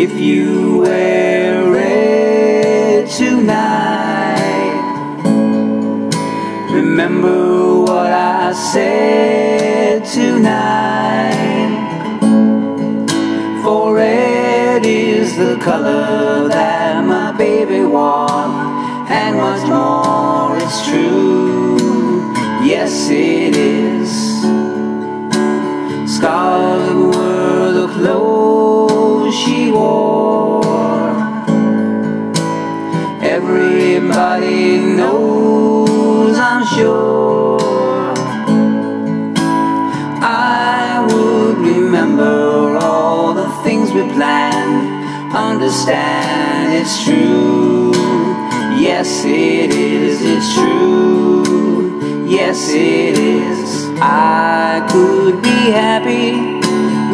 If you wear red tonight, remember what I said tonight. For red is the color that my baby wore, and what's more, it's true. Yes, it is. Sure. I would remember all the things we planned. Understand it's true. Yes, it is, it's true. Yes, it is. I could be happy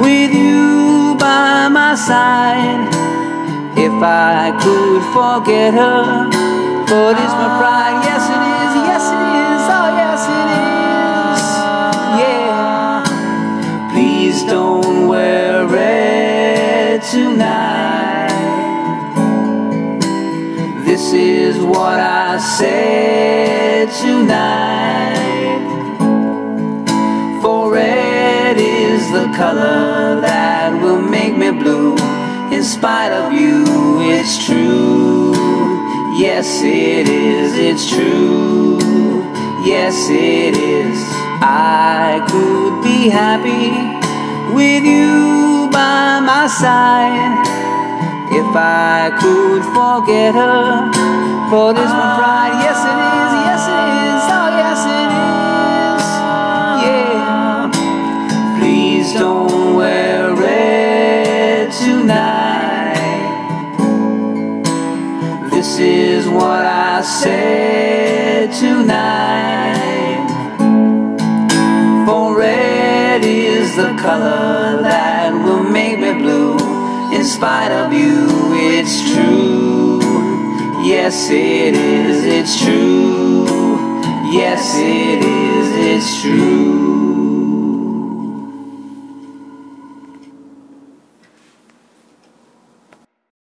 with you by my side if I could forget her. But it's my pride. Tonight. This is what I said tonight. For red is the color that will make me blue. In spite of you, it's true. Yes, it is, it's true. Yes, it is. I could be happy with you side if I could forget her. for this my pride. Yes, it is. Yes, it is. Oh, yes, it is. Yeah. Please don't wear red tonight. This is what I said tonight. For red is the color that In spite of you, it's true. Yes, it is, it's true. Yes, it is, it's true.